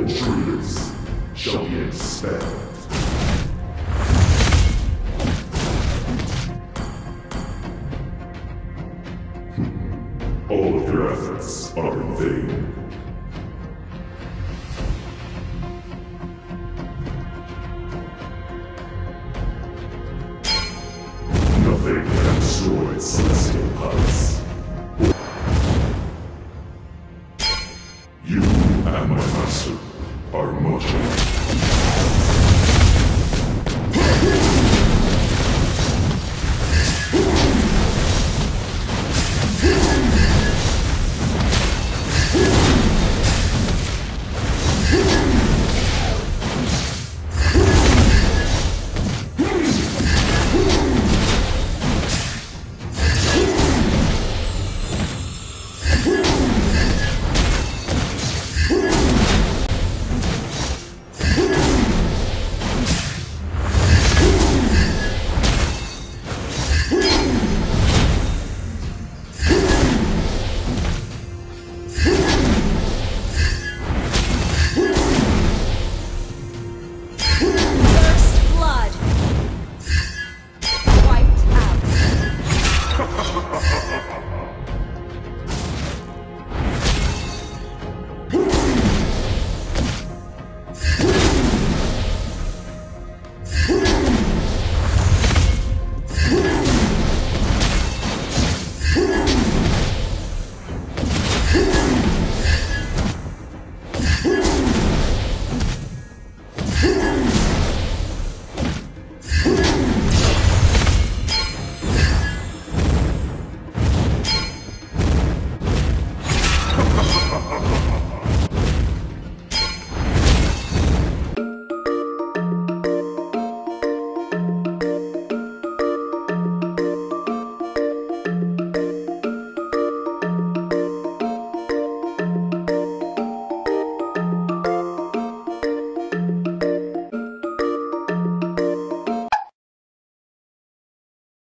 intruders shall be expelled. Hmm. All of your efforts are in vain. Nothing can destroy Celestial Palace. Our are.